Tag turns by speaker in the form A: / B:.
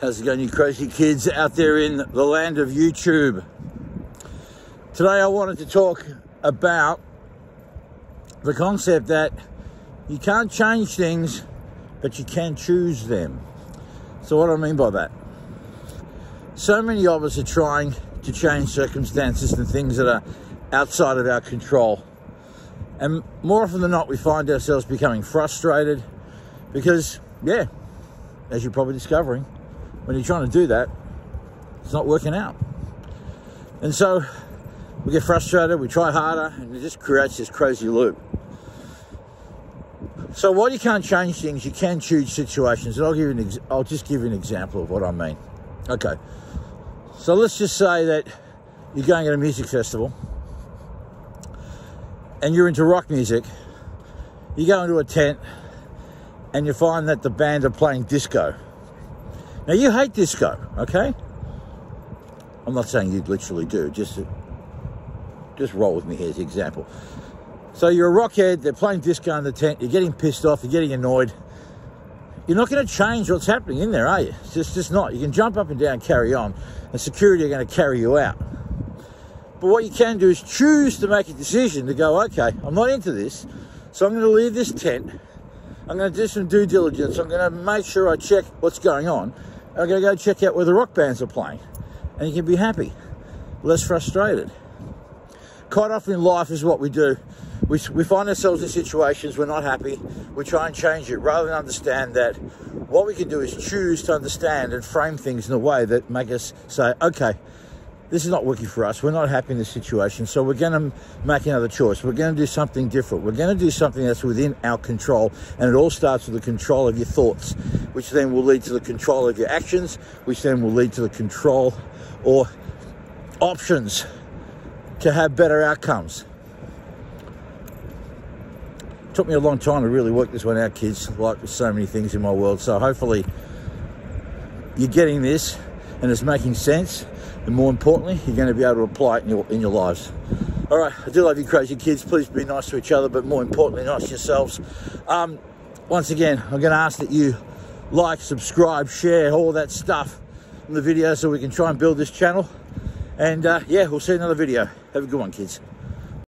A: How's it going, you crazy kids out there in the land of YouTube? Today I wanted to talk about the concept that you can't change things, but you can choose them. So, what do I mean by that? So many of us are trying to change circumstances and things that are outside of our control. And more often than not, we find ourselves becoming frustrated because, yeah, as you're probably discovering, when you're trying to do that, it's not working out. And so we get frustrated, we try harder, and it just creates this crazy loop. So while you can't change things, you can choose situations. And I'll give you an I'll just give you an example of what I mean. Okay. So let's just say that you're going at a music festival and you're into rock music. You go into a tent and you find that the band are playing disco. Now you hate disco, okay? I'm not saying you literally do, just just roll with me here as an example. So you're a rockhead, they're playing disco in the tent, you're getting pissed off, you're getting annoyed. You're not going to change what's happening in there, are you? It's just, just not. You can jump up and down, carry on, and security are going to carry you out. But what you can do is choose to make a decision to go, okay, I'm not into this, so I'm going to leave this tent. I'm going to do some due diligence. I'm going to make sure I check what's going on. I'm going to go check out where the rock bands are playing. And you can be happy, less frustrated. Quite often in life is what we do. We, we find ourselves in situations we're not happy. We try and change it rather than understand that what we can do is choose to understand and frame things in a way that make us say, okay, this is not working for us. We're not happy in this situation. So we're going to make another choice. We're going to do something different. We're going to do something that's within our control. And it all starts with the control of your thoughts, which then will lead to the control of your actions, which then will lead to the control or options to have better outcomes. It took me a long time to really work this one out, kids, like so many things in my world. So hopefully you're getting this and it's making sense and more importantly, you're going to be able to apply it in your, in your lives. All right, I do love you crazy kids. Please be nice to each other, but more importantly, nice to yourselves. Um, once again, I'm going to ask that you like, subscribe, share, all that stuff in the video so we can try and build this channel. And uh, yeah, we'll see another video. Have a good one, kids.